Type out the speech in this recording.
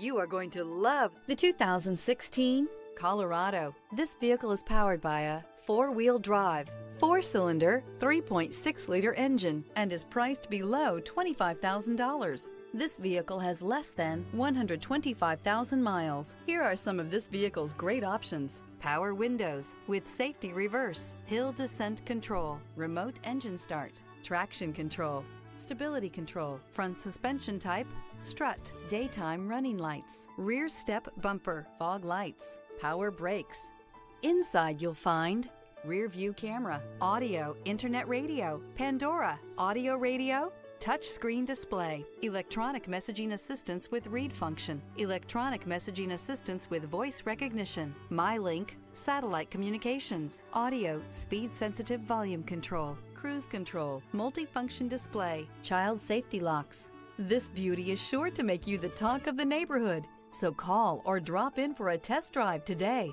You are going to love the 2016 Colorado. This vehicle is powered by a four-wheel drive, four-cylinder, 3.6-liter engine and is priced below $25,000. This vehicle has less than 125,000 miles. Here are some of this vehicle's great options. Power windows with safety reverse, hill descent control, remote engine start, traction control, stability control, front suspension type, strut, daytime running lights, rear step bumper, fog lights, power brakes. Inside you'll find rear view camera, audio, internet radio, Pandora, audio radio, touchscreen display, electronic messaging assistance with read function, electronic messaging assistance with voice recognition, MyLink, satellite communications, audio, speed sensitive volume control, cruise control, multifunction display, child safety locks. This beauty is sure to make you the talk of the neighborhood. So call or drop in for a test drive today.